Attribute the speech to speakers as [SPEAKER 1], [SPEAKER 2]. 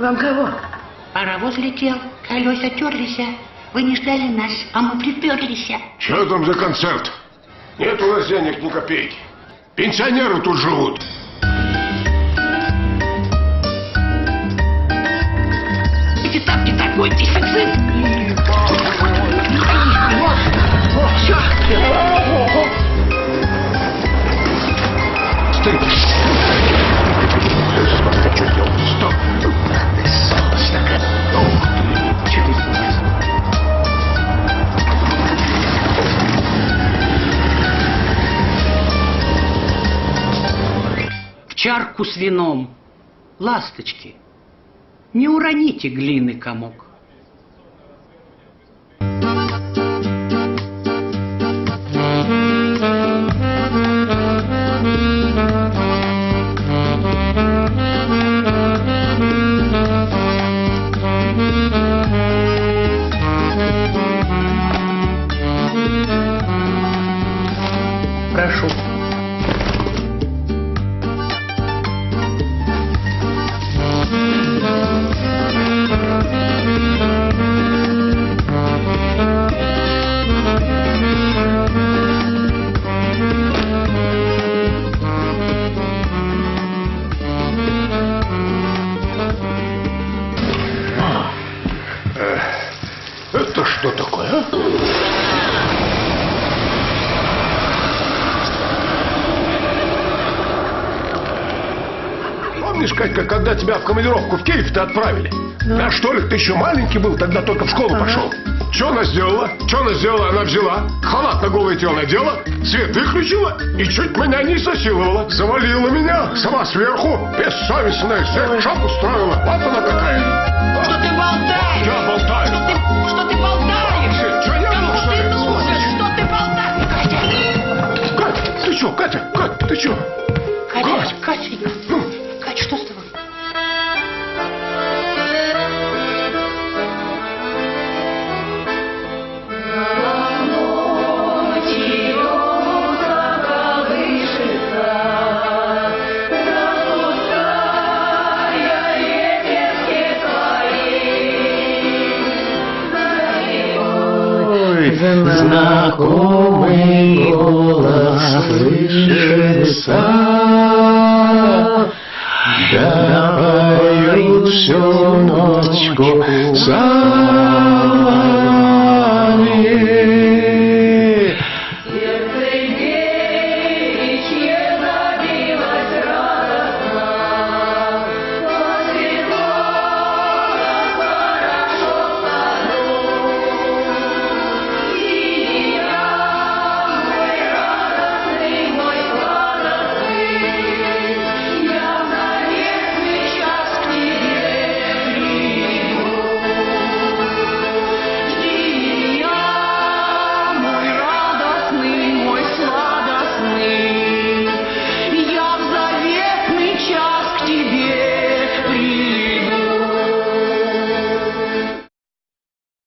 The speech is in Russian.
[SPEAKER 1] Вам кого?
[SPEAKER 2] Паровоз летел, колеса терлись. Вы не ждали нас, а мы приперлись.
[SPEAKER 3] Что там за концерт? Нет у нас денег ни копейки. Пенсионеры тут живут.
[SPEAKER 2] Чарку с вином. Ласточки, не уроните глины комок. Прошу.
[SPEAKER 3] Что такое, а? Помнишь, Катька, когда тебя в командировку в Киев-то отправили? Да. что ли, ты еще маленький был, тогда только в школу пошел. Что она сделала? Что она сделала? Она взяла, халат на голое тело надела, свет выключила и чуть меня не изнасиловала. Завалила меня, сама сверху, бессовестная, секс-шоп устроила. Вот она
[SPEAKER 2] future.
[SPEAKER 4] Знакомый голос слышится, Я пою всю ночку за вами.